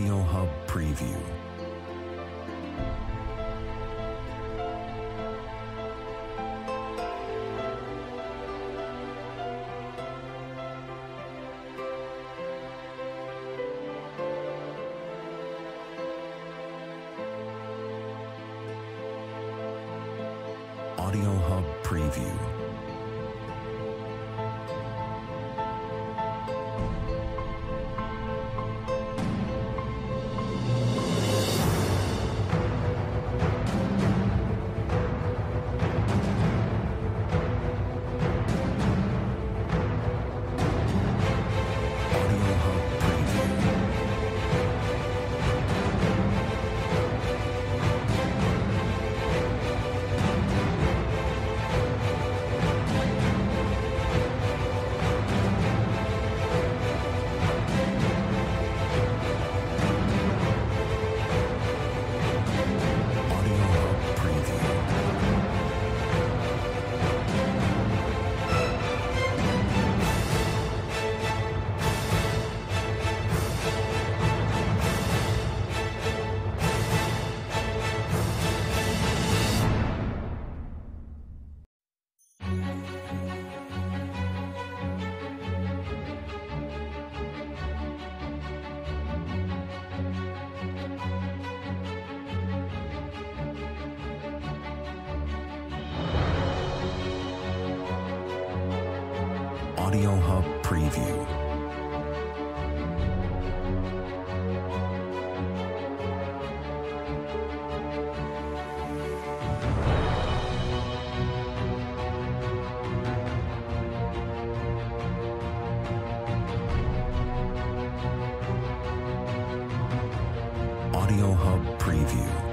Audio Hub Preview. Audio Hub Preview. Audio Hub Preview. Audio Hub Preview.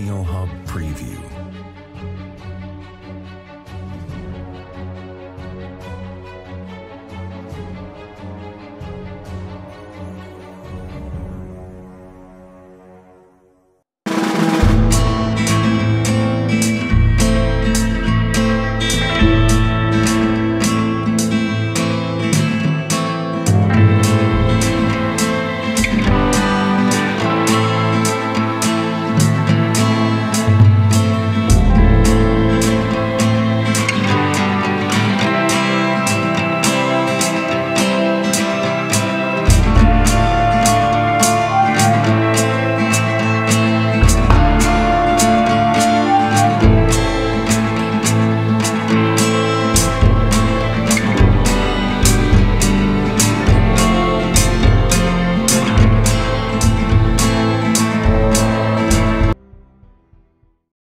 Audio Hub Preview.